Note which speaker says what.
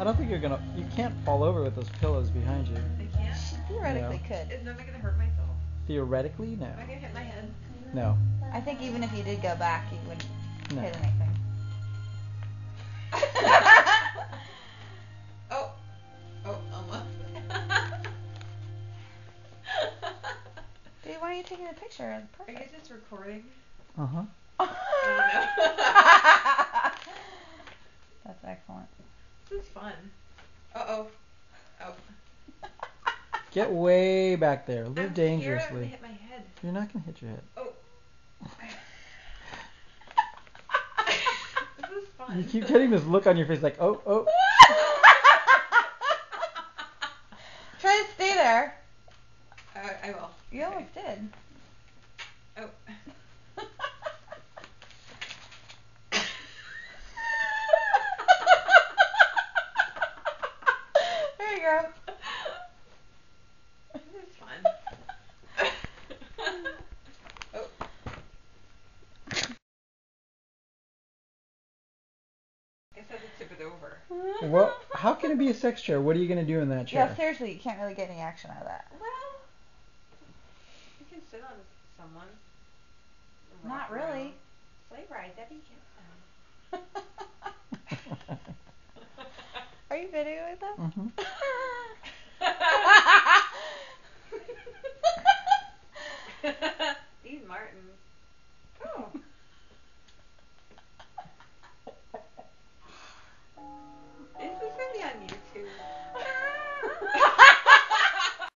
Speaker 1: I don't think you're gonna. You can't fall over with those pillows behind you.
Speaker 2: I can't?
Speaker 3: Theoretically
Speaker 1: No.
Speaker 3: could.
Speaker 2: Isn't gonna hurt myself?
Speaker 1: Theoretically, no.
Speaker 2: Am I gonna hit my head?
Speaker 1: No.
Speaker 3: I think even if you did go back, you wouldn't
Speaker 1: No.
Speaker 3: hit anything.
Speaker 2: oh. Oh, almost.
Speaker 3: Dude, why are you taking a picture? It's
Speaker 2: I guess
Speaker 3: perfect.
Speaker 2: it's recording.
Speaker 1: Uh huh.
Speaker 3: That's excellent.
Speaker 2: This is fun. Uh oh. Oh.
Speaker 1: Get way back there. Live
Speaker 2: I'm scared I'm gonna hit my head.
Speaker 1: You're not gonna hit your head.
Speaker 2: Oh. this is fun.
Speaker 1: You keep getting this look on your face like, oh, oh.
Speaker 3: Try to stay there.
Speaker 2: Uh, I will.
Speaker 3: You
Speaker 2: Okay.
Speaker 3: almost did.
Speaker 2: Oh.
Speaker 3: There you go.
Speaker 2: This is fun. oh. I said to tip it over.
Speaker 1: Well, how can it be a sex chair? What are you gonna do in that chair?
Speaker 3: Yeah, seriously, you can't really get any action out of that.
Speaker 2: Well, you can sit on someone.
Speaker 3: Not really.
Speaker 2: around. Sleigh ride, that'd be cute.
Speaker 3: Are you videoing them?
Speaker 1: Mhm. Oh.